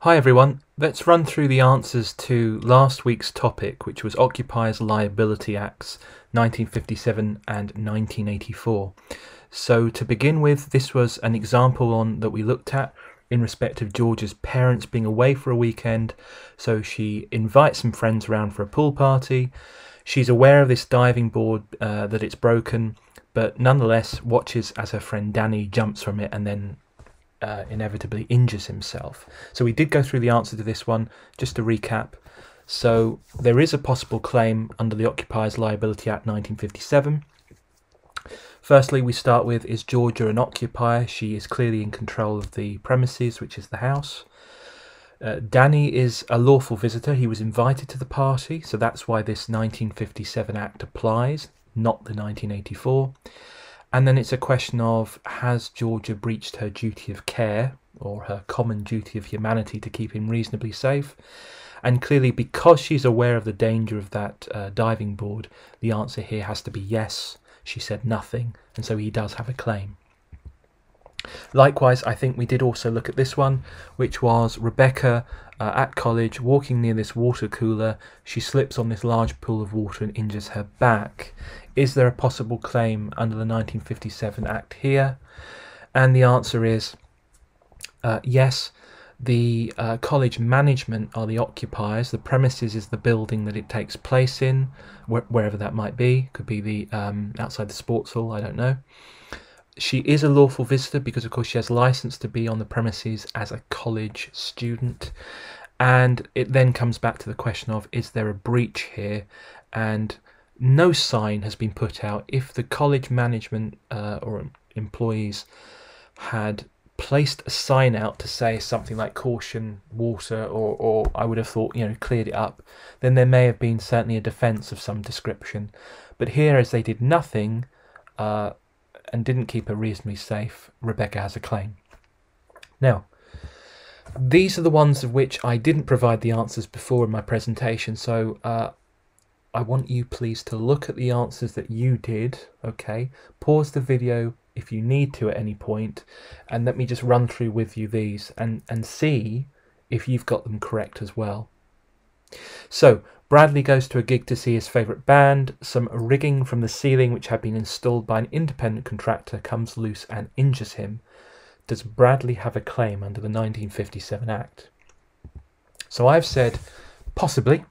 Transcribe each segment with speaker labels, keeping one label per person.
Speaker 1: Hi everyone, let's run through the answers to last week's topic, which was Occupiers Liability Acts 1957 and 1984. So, to begin with, this was an example on that we looked at in respect of Georgia's parents being away for a weekend. So, she invites some friends around for a pool party. She's aware of this diving board, uh, that it's broken, but nonetheless watches as her friend Danny jumps from it and then uh, inevitably injures himself. So we did go through the answer to this one, just to recap. So there is a possible claim under the Occupiers Liability Act 1957. Firstly, we start with is Georgia an occupier? She is clearly in control of the premises, which is the house. Uh, Danny is a lawful visitor. He was invited to the party, so that's why this 1957 Act applies, not the 1984. And then it's a question of has Georgia breached her duty of care or her common duty of humanity to keep him reasonably safe? And clearly, because she's aware of the danger of that uh, diving board, the answer here has to be yes. She said nothing, and so he does have a claim. Likewise, I think we did also look at this one, which was Rebecca uh, at college walking near this water cooler. She slips on this large pool of water and injures her back. Is there a possible claim under the 1957 Act here? And the answer is uh, yes. The uh, college management are the occupiers. The premises is the building that it takes place in, wh- wherever that might be. Could be the um, outside the sports hall. I don't know she is a lawful visitor because, of course, she has license to be on the premises as a college student. And it then comes back to the question of is there a breach here? And no sign has been put out. If the college management uh, or employees had placed a sign out to say something like caution water or, or I would have thought you know cleared it up then there may have been certainly a defence of some description but here as they did nothing uh, and didn't keep her reasonably safe, Rebecca has a claim. Now, these are the ones of which I didn't provide the answers before in my presentation, so uh, I want you please to look at the answers that you did, okay? Pause the video if you need to at any point, and let me just run through with you these and, and see if you've got them correct as well. So, Bradley goes to a gig to see his favourite band. Some rigging from the ceiling, which had been installed by an independent contractor, comes loose and injures him. Does Bradley have a claim under the 1957 Act? So I've said possibly.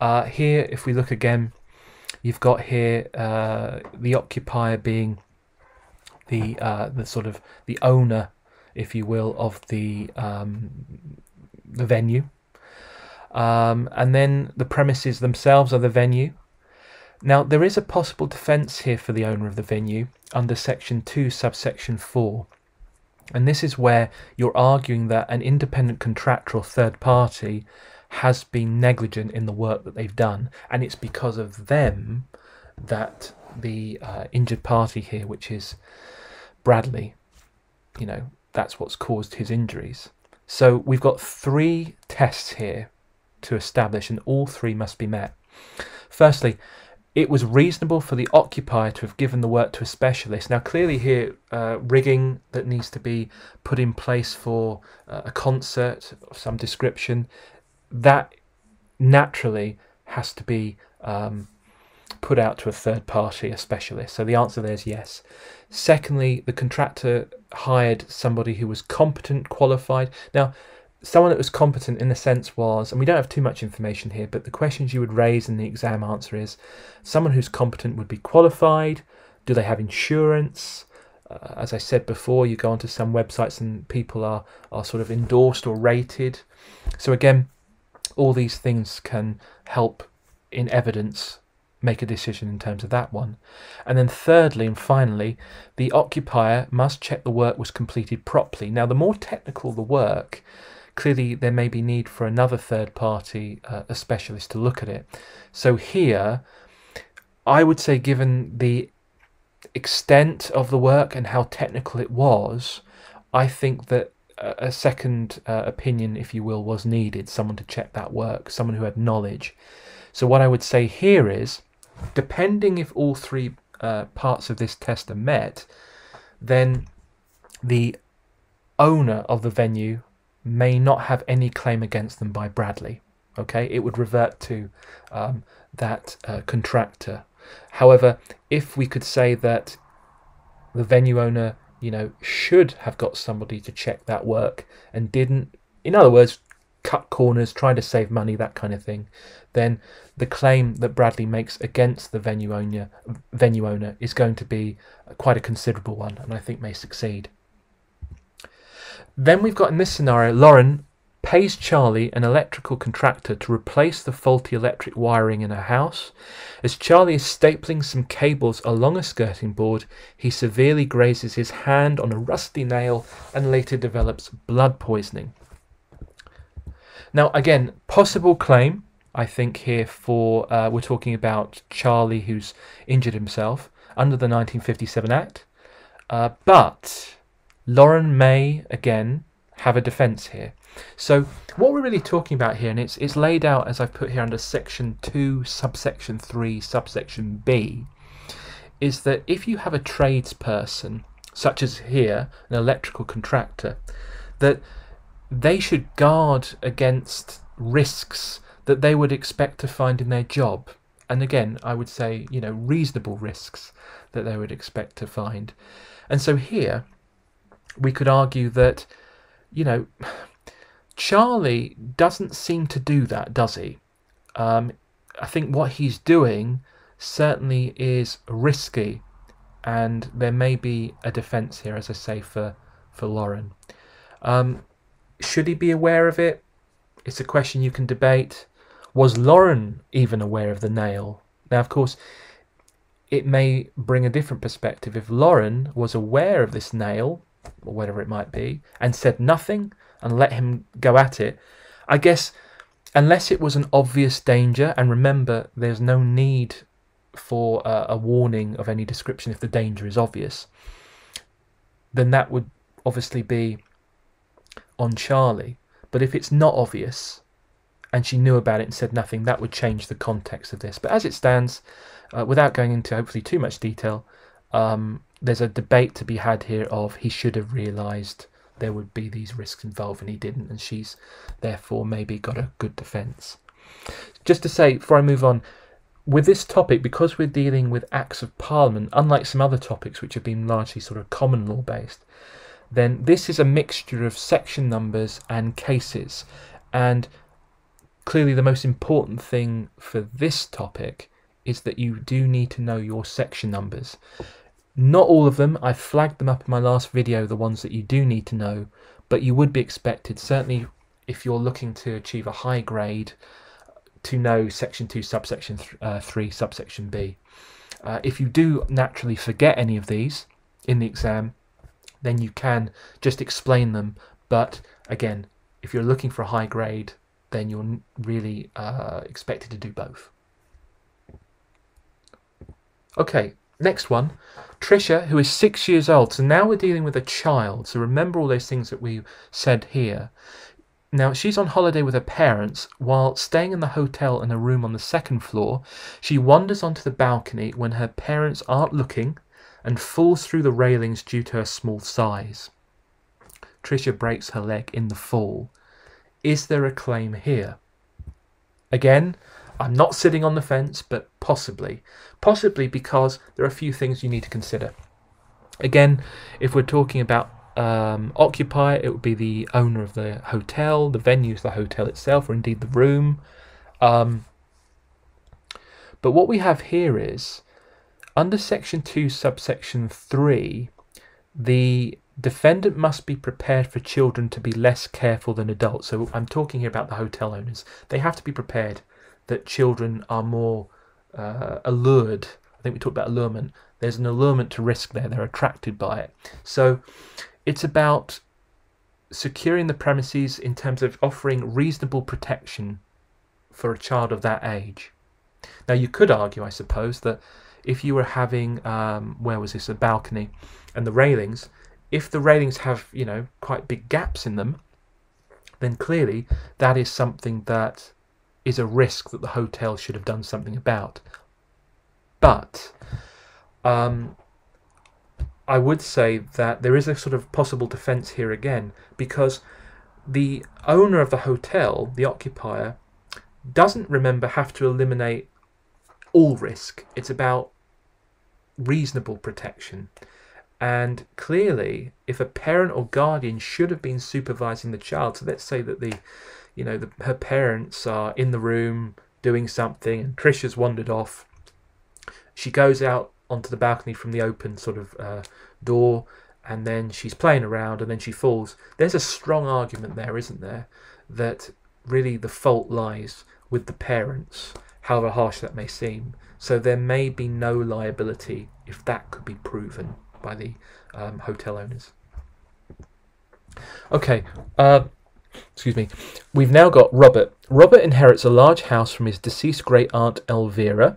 Speaker 1: Uh, here, if we look again, you've got here uh, the occupier being the uh, the sort of the owner, if you will, of the um, the venue um, and then the premises themselves are the venue. Now, there is a possible defence here for the owner of the venue under section 2, subsection 4. And this is where you're arguing that an independent contractor or third party has been negligent in the work that they've done, and it's because of them that the uh, injured party here, which is Bradley, you know, that's what's caused his injuries. So we've got three tests here to establish, and all three must be met. Firstly, it was reasonable for the occupier to have given the work to a specialist. Now, clearly, here, uh, rigging that needs to be put in place for uh, a concert of some description, that naturally has to be um, put out to a third party, a specialist. So the answer there is yes. Secondly, the contractor hired somebody who was competent, qualified. Now, someone that was competent in a sense was, and we don't have too much information here, but the questions you would raise in the exam answer is someone who's competent would be qualified. Do they have insurance? Uh, as I said before, you go onto some websites and people are, are sort of endorsed or rated. So, again, all these things can help in evidence make a decision in terms of that one. And then, thirdly and finally, the occupier must check the work was completed properly. Now, the more technical the work, clearly there may be need for another third party, uh, a specialist to look at it. So here, I would say given the extent of the work and how technical it was, I think that a second uh, opinion, if you will, was needed, someone to check that work, someone who had knowledge. So what I would say here is, depending if all three uh, parts of this test are met, then the owner of the venue may not have any claim against them by Bradley. Okay, it would revert to um, that uh, contractor. However, if we could say that the venue owner, you know, should have got somebody to check that work and didn't, in other words, cut corners, trying to save money, that kind of thing, then the claim that Bradley makes against the venue owner, venue owner is going to be quite a considerable one, and I think may succeed. Then we've got in this scenario, Lauren pays Charlie, an electrical contractor, to replace the faulty electric wiring in her house. As Charlie is stapling some cables along a skirting board, he severely grazes his hand on a rusty nail and later develops blood poisoning. Now, again, possible claim, I think, here for uh, we're talking about Charlie who's injured himself under the 1957 Act, uh, but Lauren may again have a defence here. So what we're really talking about here, and it's, it's laid out as I've put here under section 2, subsection 3, subsection B, is that if you have a tradesperson, such as here, an electrical contractor, that they should guard against risks that they would expect to find in their job. And again, I would say, you know, reasonable risks that they would expect to find. And so here, we could argue that, you know, Charlie doesn't seem to do that, does he? Um, I think what he's doing certainly is risky, and there may be a defence here, as I say, for for Lauren. Um, should he be aware of it? It's a question you can debate. Was Lauren even aware of the nail? Now, of course, it may bring a different perspective. If Lauren was aware of this nail, or whatever it might be, and said nothing, and let him go at it. I guess unless it was an obvious danger, and remember, there's no need for a warning of any description if the danger is obvious, then that would obviously be on Charlie. But if it's not obvious, and she knew about it and said nothing, that would change the context of this. But as it stands, uh, without going into hopefully too much detail, um, there's a debate to be had here of he should have realised there would be these risks involved and he didn't and she's therefore maybe got a good defence. Just to say before I move on, with this topic, because we're dealing with acts of parliament, unlike some other topics which have been largely sort of common law based, then this is a mixture of section numbers and cases. And clearly the most important thing for this topic is that you do need to know your section numbers. Not all of them, I flagged them up in my last video, the ones that you do need to know, but you would be expected, certainly if you're looking to achieve a high grade, to know section 2, subsection th uh, 3, subsection B. Uh, if you do naturally forget any of these in the exam, then you can just explain them, but again, if you're looking for a high grade, then you're really uh, expected to do both. Okay, Next one, Trisha, who is six years old. So now we're dealing with a child. So remember all those things that we said here. Now, she's on holiday with her parents. While staying in the hotel in a room on the second floor, she wanders onto the balcony when her parents aren't looking and falls through the railings due to her small size. Trisha breaks her leg in the fall. Is there a claim here? Again, I'm not sitting on the fence, but possibly. Possibly because there are a few things you need to consider. Again, if we're talking about um, occupier, it would be the owner of the hotel, the venue is the hotel itself, or indeed the room. Um, but what we have here is, under section 2, subsection 3, the defendant must be prepared for children to be less careful than adults. So I'm talking here about the hotel owners. They have to be prepared that children are more uh, allured. I think we talked about allurement. There's an allurement to risk there. They're attracted by it. So it's about securing the premises in terms of offering reasonable protection for a child of that age. Now you could argue, I suppose, that if you were having, um, where was this, a balcony, and the railings, if the railings have, you know, quite big gaps in them, then clearly that is something that is a risk that the hotel should have done something about. But um, I would say that there is a sort of possible defence here again because the owner of the hotel, the occupier, doesn't remember have to eliminate all risk. It's about reasonable protection. And clearly, if a parent or guardian should have been supervising the child, so let's say that the, you know, the, her parents are in the room doing something, and Trish has wandered off. She goes out onto the balcony from the open sort of uh, door, and then she's playing around, and then she falls. There's a strong argument there, isn't there, that really the fault lies with the parents, however harsh that may seem. So there may be no liability if that could be proven by the um, hotel owners. Okay, uh, excuse me. We've now got Robert. Robert inherits a large house from his deceased great aunt Elvira.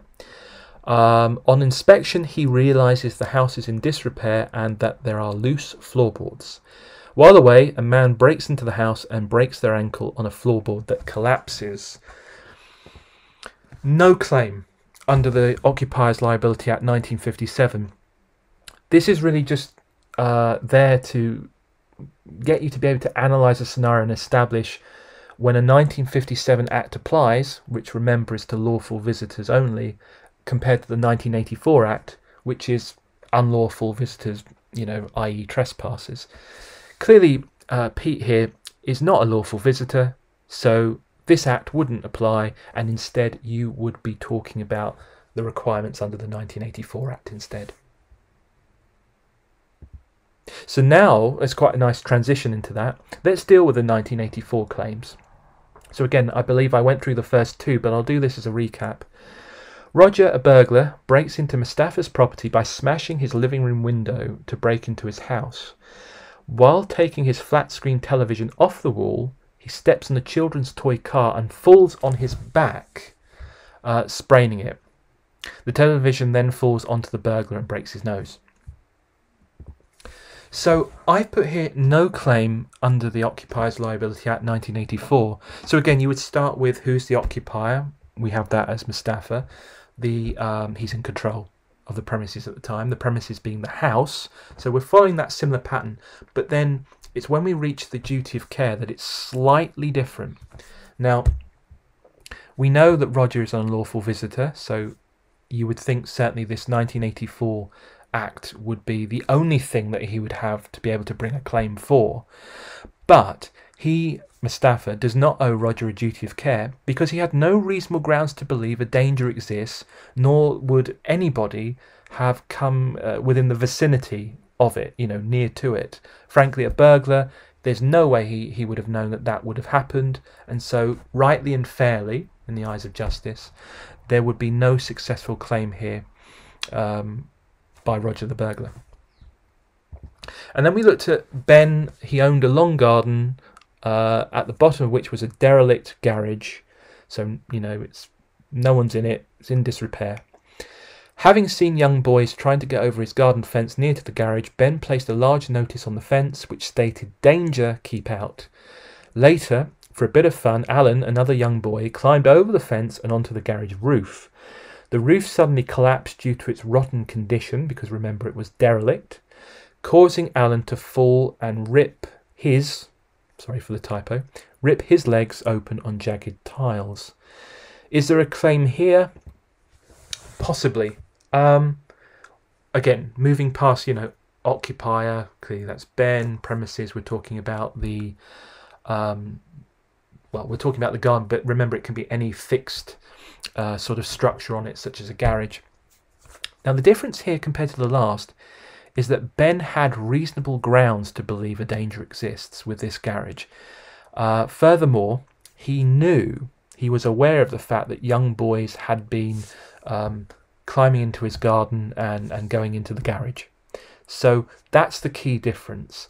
Speaker 1: Um, on inspection, he realizes the house is in disrepair and that there are loose floorboards. While away, a man breaks into the house and breaks their ankle on a floorboard that collapses. No claim under the Occupiers Liability Act 1957 this is really just uh, there to get you to be able to analyze a scenario and establish when a 1957 Act applies, which remember is to lawful visitors only, compared to the 1984 Act, which is unlawful visitors, you know, i.e., trespassers. Clearly, uh, Pete here is not a lawful visitor, so this Act wouldn't apply, and instead you would be talking about the requirements under the 1984 Act instead. So now it's quite a nice transition into that. Let's deal with the 1984 claims. So again, I believe I went through the first two, but I'll do this as a recap. Roger, a burglar, breaks into Mustafa's property by smashing his living room window to break into his house. While taking his flat screen television off the wall, he steps on the children's toy car and falls on his back, uh, spraining it. The television then falls onto the burglar and breaks his nose. So I've put here no claim under the Occupiers Liability Act 1984. So again, you would start with who's the occupier. We have that as Mustafa. The um, he's in control of the premises at the time. The premises being the house. So we're following that similar pattern. But then it's when we reach the duty of care that it's slightly different. Now we know that Roger is an unlawful visitor. So you would think certainly this 1984 act would be the only thing that he would have to be able to bring a claim for. But he, Mustafa, does not owe Roger a duty of care because he had no reasonable grounds to believe a danger exists, nor would anybody have come uh, within the vicinity of it, you know, near to it. Frankly, a burglar, there's no way he, he would have known that that would have happened, and so, rightly and fairly, in the eyes of justice, there would be no successful claim here um, by Roger the Burglar. And then we looked at Ben. He owned a long garden, uh, at the bottom of which was a derelict garage. So, you know, it's no one's in it, it's in disrepair. Having seen young boys trying to get over his garden fence near to the garage, Ben placed a large notice on the fence which stated, Danger, keep out. Later, for a bit of fun, Alan, another young boy, climbed over the fence and onto the garage roof. The roof suddenly collapsed due to its rotten condition, because remember it was derelict, causing Alan to fall and rip his, sorry for the typo, rip his legs open on jagged tiles. Is there a claim here? Possibly. Um, again, moving past, you know, occupier, clearly that's Ben, premises, we're talking about the, um, well, we're talking about the garden, but remember it can be any fixed uh, sort of structure on it, such as a garage. Now, the difference here compared to the last is that Ben had reasonable grounds to believe a danger exists with this garage. Uh, furthermore, he knew, he was aware of the fact that young boys had been um, climbing into his garden and, and going into the garage. So that's the key difference.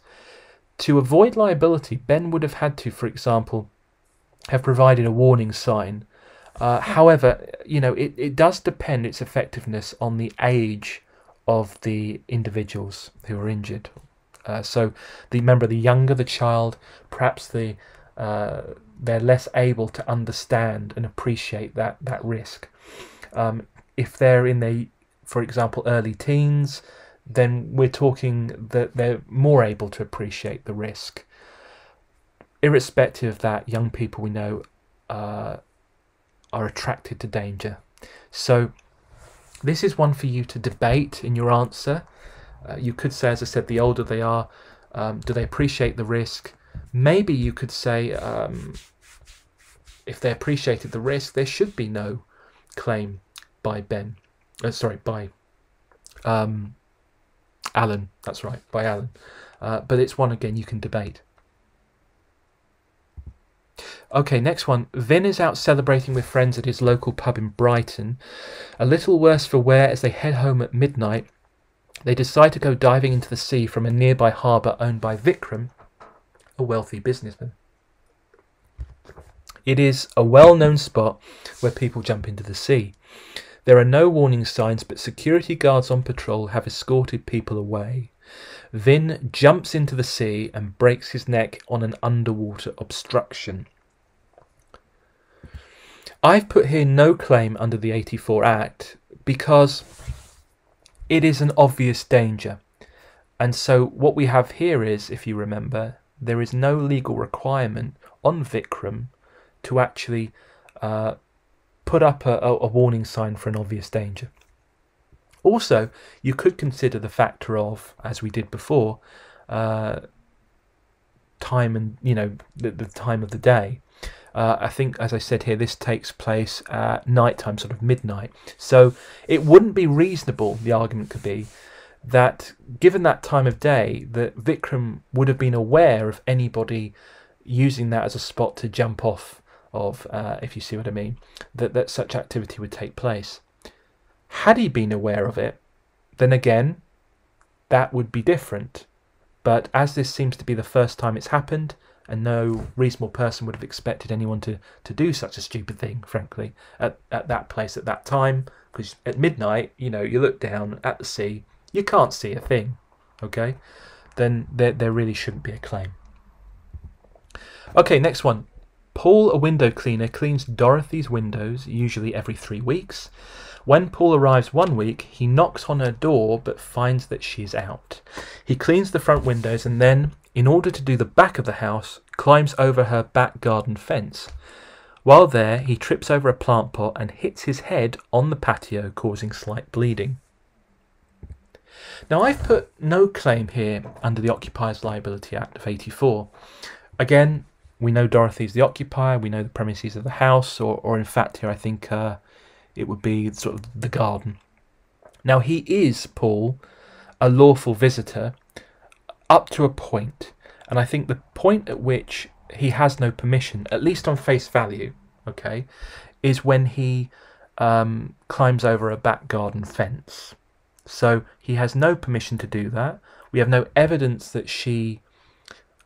Speaker 1: To avoid liability, Ben would have had to, for example, have provided a warning sign uh, however, you know, it, it does depend its effectiveness on the age of the individuals who are injured. Uh, so, the remember, the younger the child, perhaps the uh, they're less able to understand and appreciate that that risk. Um, if they're in their, for example, early teens, then we're talking that they're more able to appreciate the risk. Irrespective of that, young people we know uh, are attracted to danger. So this is one for you to debate in your answer. Uh, you could say, as I said, the older they are, um, do they appreciate the risk? Maybe you could say, um, if they appreciated the risk, there should be no claim by Ben. Uh, sorry, by um, Alan. That's right, by Alan. Uh, but it's one again you can debate. Okay, next one. Vin is out celebrating with friends at his local pub in Brighton. A little worse for wear as they head home at midnight. They decide to go diving into the sea from a nearby harbour owned by Vikram, a wealthy businessman. It is a well known spot where people jump into the sea. There are no warning signs, but security guards on patrol have escorted people away. Vin jumps into the sea and breaks his neck on an underwater obstruction. I've put here no claim under the 84 Act because it is an obvious danger. And so, what we have here is, if you remember, there is no legal requirement on Vikram to actually uh, put up a, a, warning sign for an obvious danger. Also, you could consider the factor of, as we did before, uh, time and you know the, the time of the day. Uh, I think, as I said here, this takes place at night time, sort of midnight. So it wouldn't be reasonable, the argument could be, that given that time of day, that Vikram would have been aware of anybody using that as a spot to jump off of, uh, if you see what I mean, that, that such activity would take place. Had he been aware of it, then again, that would be different. But as this seems to be the first time it's happened, and no reasonable person would have expected anyone to, to do such a stupid thing, frankly, at, at that place at that time. Because at midnight, you know, you look down at the sea, you can't see a thing, okay? Then there, there really shouldn't be a claim. Okay, next one. Paul, a window cleaner, cleans Dorothy's windows, usually every three weeks. When Paul arrives one week, he knocks on her door but finds that she's out. He cleans the front windows and then, in order to do the back of the house, climbs over her back garden fence. While there, he trips over a plant pot and hits his head on the patio, causing slight bleeding. Now, I've put no claim here under the Occupiers Liability Act of 84. Again, we know Dorothy's the occupier, we know the premises of the house, or, or in fact, here I think uh, it would be sort of the garden. Now, he is, Paul, a lawful visitor up to a point, and I think the point at which he has no permission, at least on face value, okay, is when he um, climbs over a back garden fence. So he has no permission to do that. We have no evidence that she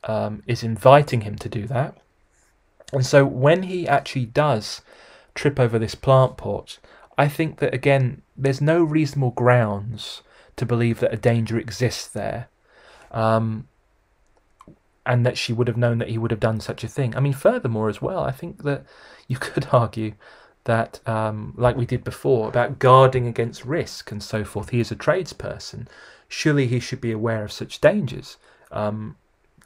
Speaker 1: um, is inviting him to do that. And so when he actually does trip over this plant pot, I think that again, there's no reasonable grounds to believe that a danger exists there. Um, and that she would have known that he would have done such a thing. I mean, furthermore, as well, I think that you could argue that, um, like we did before, about guarding against risk and so forth. He is a tradesperson. Surely he should be aware of such dangers. Um,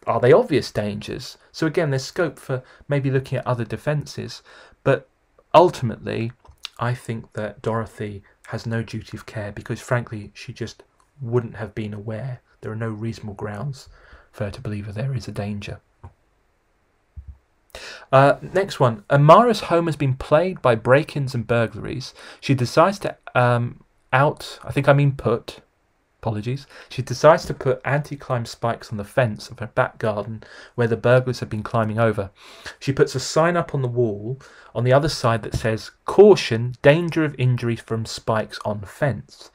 Speaker 1: are they obvious dangers? So again, there's scope for maybe looking at other defences, but ultimately, I think that Dorothy has no duty of care because, frankly, she just wouldn't have been aware. There are no reasonable grounds for her to believe that there is a danger. Uh, next one. Amara's home has been plagued by break ins and burglaries. She decides to um, out, I think I mean put, apologies, she decides to put anti climb spikes on the fence of her back garden where the burglars have been climbing over. She puts a sign up on the wall on the other side that says, Caution, danger of injury from spikes on fence.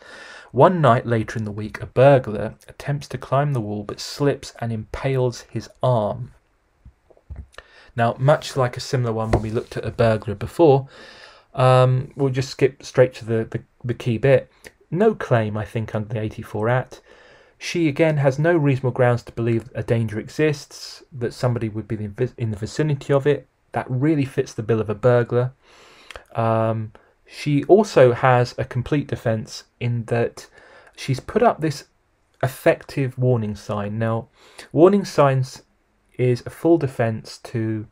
Speaker 1: One night later in the week, a burglar attempts to climb the wall but slips and impales his arm. Now, much like a similar one when we looked at a burglar before, um, we'll just skip straight to the, the, the key bit. No claim, I think, under the 84 Act. She again has no reasonable grounds to believe a danger exists, that somebody would be in the vicinity of it. That really fits the bill of a burglar. Um, she also has a complete defense in that she's put up this effective warning sign. Now, warning signs is a full defence to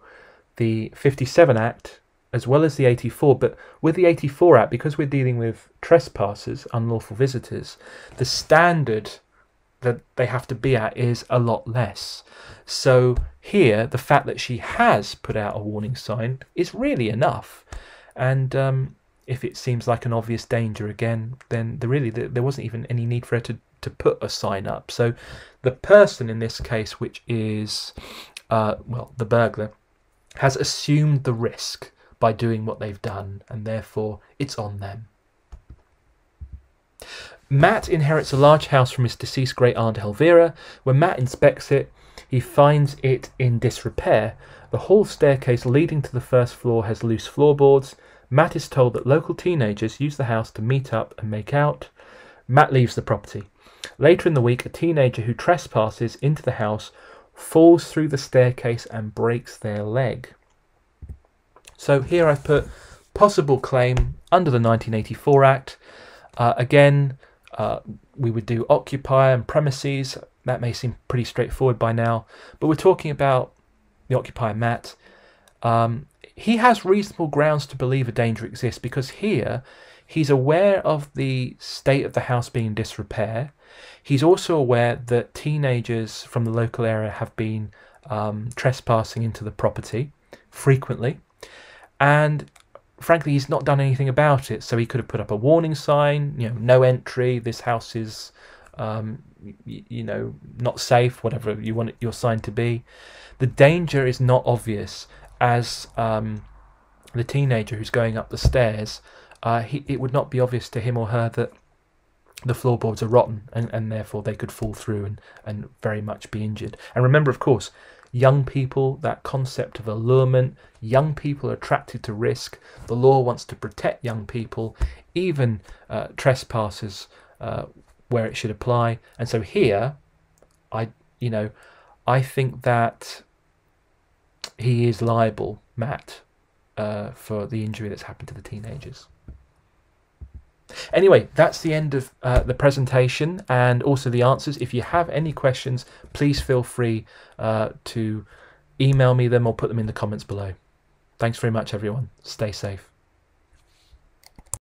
Speaker 1: the 57 Act as well as the 84. But with the 84 Act, because we're dealing with trespassers, unlawful visitors, the standard that they have to be at is a lot less. So here, the fact that she has put out a warning sign is really enough. And um, if it seems like an obvious danger again, then there really there wasn't even any need for her to, to put a sign up. So the person in this case, which is uh, well the burglar, has assumed the risk by doing what they've done, and therefore it's on them. Matt inherits a large house from his deceased great aunt Elvira. When Matt inspects it, he finds it in disrepair. The hall staircase leading to the first floor has loose floorboards. Matt is told that local teenagers use the house to meet up and make out. Matt leaves the property. Later in the week, a teenager who trespasses into the house falls through the staircase and breaks their leg. So here I've put possible claim under the 1984 Act. Uh, again, uh, we would do occupier and premises. That may seem pretty straightforward by now, but we're talking about the occupier Matt. Um, he has reasonable grounds to believe a danger exists because here he's aware of the state of the house being in disrepair. He's also aware that teenagers from the local area have been um, trespassing into the property frequently. And frankly he's not done anything about it. So he could have put up a warning sign you know no entry this house is um, you, you know not safe whatever you want your sign to be. The danger is not obvious as um, the teenager who's going up the stairs uh, he, it would not be obvious to him or her that the floorboards are rotten and, and therefore they could fall through and, and very much be injured. And remember, of course, young people, that concept of allurement, young people are attracted to risk. The law wants to protect young people, even uh, trespassers, uh, where it should apply. And so here, I, you know, I think that he is liable, Matt, uh, for the injury that's happened to the teenagers. Anyway, that's the end of uh, the presentation and also the answers. If you have any questions, please feel free uh, to email me them or put them in the comments below. Thanks very much, everyone. Stay safe.